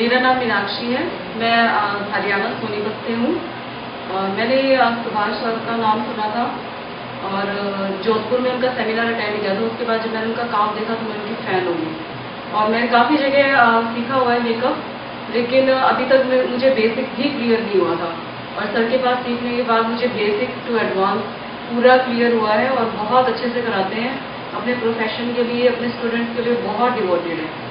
मेरा नाम मीनाक्षी है। मैं हरियाणा सोनीपत से हूँ। मैंने सुभाष सर का नाम सुना था और जोधपुर में उनका सेमिनार अटेंड किया था। उसके बाद जब मैंने उनका काम देखा तो मैं उनकी फ़ैन हो गई। और मैंने काफ़ी जगह सीखा हुआ है मेकअप लेकिन अभी तक मुझे बेसिक भी क्लियर नहीं हुआ था। और सर के पास सीखने के बाद मुझे बेसिक टू एडवांस पूरा क्लियर हुआ है और बहुत अच्छे से कराते हैं। अपने प्रोफेशन के लिए, अपने स्टूडेंट्स के लिए बहुत डिवोटेड है।